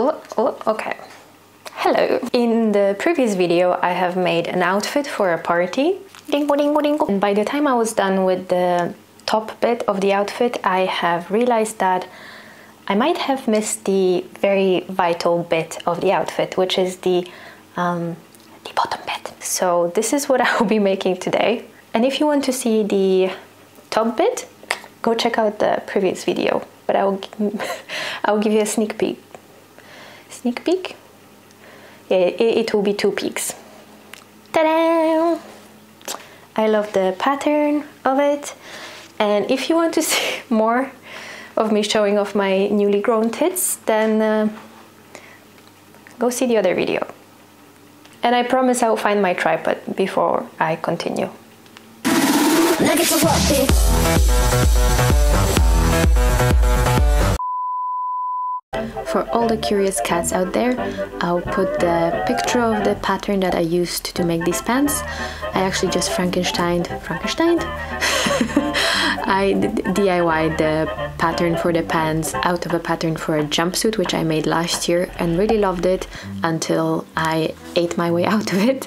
oh, oh, okay. Hello. In the previous video, I have made an outfit for a party. Dingo, dingo, dingo. And by the time I was done with the top bit of the outfit, I have realized that I might have missed the very vital bit of the outfit, which is the, um, the bottom bit. So this is what I will be making today. And if you want to see the top bit, go check out the previous video. But I will, I will give you a sneak peek. Sneak peek? Yeah, it, will be two peeks. Ta-da! I love the pattern of it. And if you want to see more of me showing off my newly grown tits, then uh, go see the other video. And I promise I will find my tripod before I continue. For all the curious cats out there, I'll put the picture of the pattern that I used to make these pants. I actually just Frankenstein, Frankenstein? I DIYed the pattern for the pants out of a pattern for a jumpsuit which I made last year and really loved it until I ate my way out of it.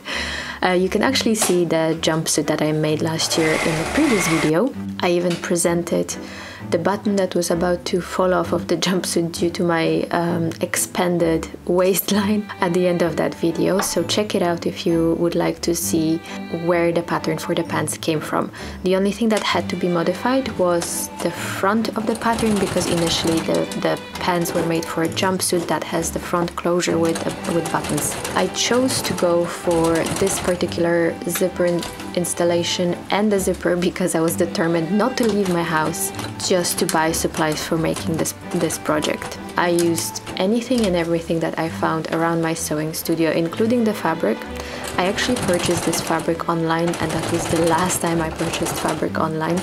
Uh, you can actually see the jumpsuit that I made last year in the previous video. I even presented the button that was about to fall off of the jumpsuit due to my um, expanded waistline at the end of that video. So check it out if you would like to see where the pattern for the pants came from. The only thing that had to be modified was the front of the pattern because initially the, the pants were made for a jumpsuit that has the front closure with, uh, with buttons I chose to go for this particular zipper installation and the zipper because I was determined not to leave my house just to buy supplies for making this, this project. I used anything and everything that I found around my sewing studio, including the fabric. I actually purchased this fabric online and that was the last time I purchased fabric online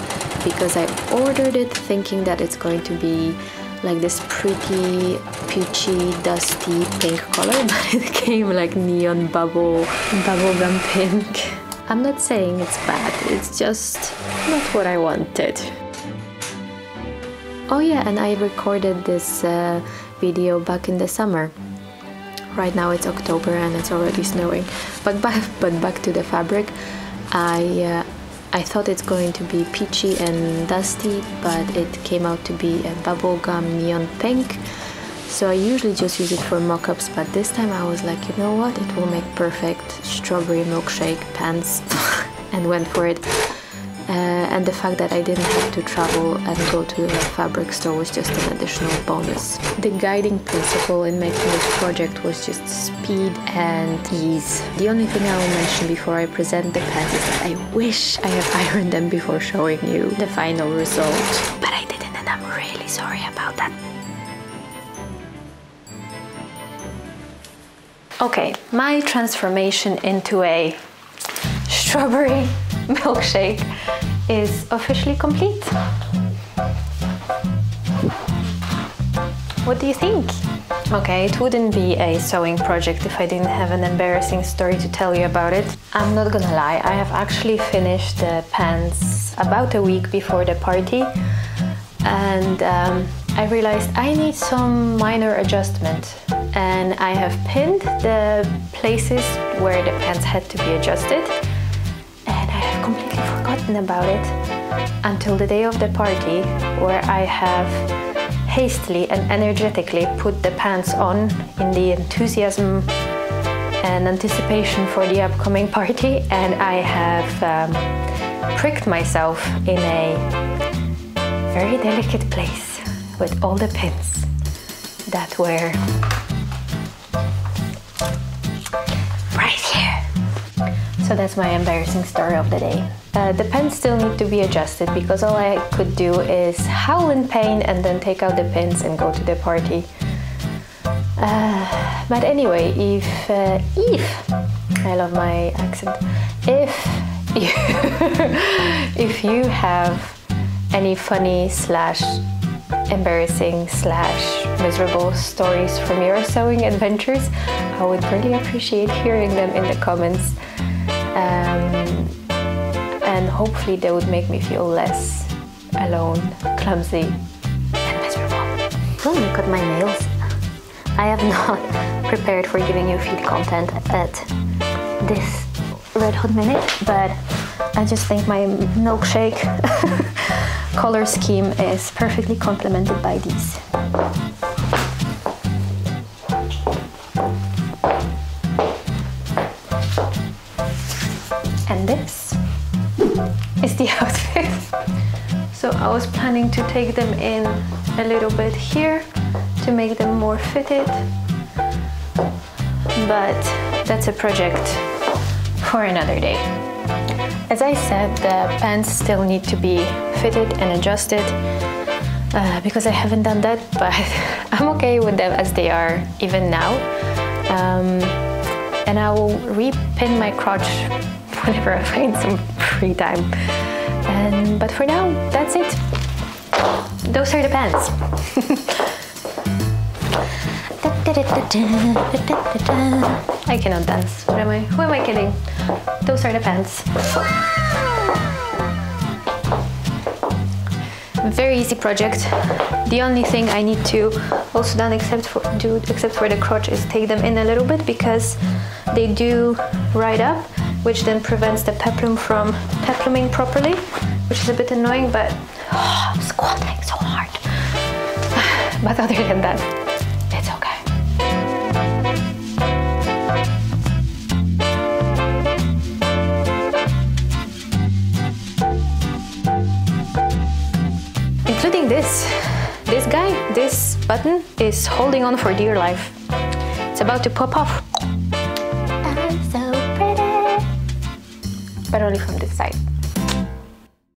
because I ordered it thinking that it's going to be like this pretty peachy dusty pink color but it came like neon bubble bubblegum pink I'm not saying it's bad, it's just not what I wanted. Oh yeah, and I recorded this uh, video back in the summer. Right now it's October and it's already snowing. But back, but back to the fabric, I uh, I thought it's going to be peachy and dusty, but it came out to be a bubblegum neon pink. So I usually just use it for mock-ups, but this time I was like, you know what, it will make perfect strawberry milkshake pants and went for it. Uh, and the fact that I didn't have to travel and go to a fabric store was just an additional bonus. The guiding principle in making this project was just speed and ease. The only thing I will mention before I present the pants is that I wish I had ironed them before showing you the final result. But I didn't and I'm really sorry about that. Okay, my transformation into a strawberry milkshake is officially complete. What do you think? Okay, it wouldn't be a sewing project if I didn't have an embarrassing story to tell you about it. I'm not gonna lie, I have actually finished the pants about a week before the party and um, I realized I need some minor adjustment and I have pinned the places where the pants had to be adjusted completely forgotten about it until the day of the party where I have hastily and energetically put the pants on in the enthusiasm and anticipation for the upcoming party and I have um, pricked myself in a very delicate place with all the pins that were So that's my embarrassing story of the day. Uh, the pins still need to be adjusted because all I could do is howl in pain and then take out the pins and go to the party. Uh, but anyway, if, uh, if, I love my accent, if if you have any funny slash embarrassing slash miserable stories from your sewing adventures, I would really appreciate hearing them in the comments um, and hopefully they would make me feel less alone, clumsy, and miserable. Oh, look at my nails. I have not prepared for giving you feed content at this Red Hot Minute, but I just think my milkshake color scheme is perfectly complemented by these. outfits. So I was planning to take them in a little bit here to make them more fitted. But that's a project for another day. As I said, the pants still need to be fitted and adjusted uh, because I haven't done that, but I'm okay with them as they are even now. Um, and I will repin my crotch whenever I find some free time. And, but for now, that's it. Those are the pants. I cannot dance. What am I? Who am I kidding? Those are the pants. Very easy project. The only thing I need to also done except for do except for the crotch is take them in a little bit because they do ride up, which then prevents the peplum from pepluming properly, which is a bit annoying, but oh, I'm squatting so hard. but other than that, it's okay. Including this. This guy, this button is holding on for dear life. It's about to pop off. But only from this side.